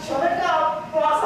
什么叫网？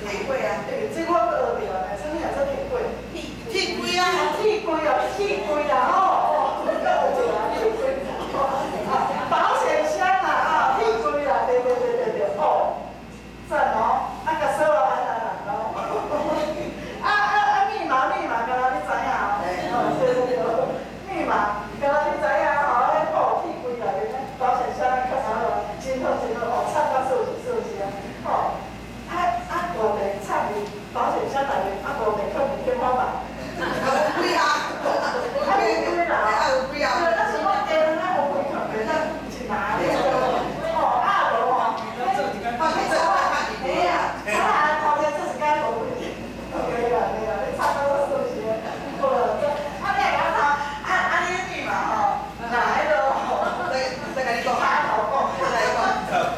铁贵啊，对，这我可饿着了，这现在这铁贵，铁贵啊，铁贵啊，铁。